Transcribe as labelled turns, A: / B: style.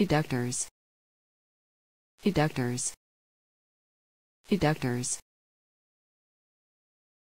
A: Eductors. Eductors. Eductors.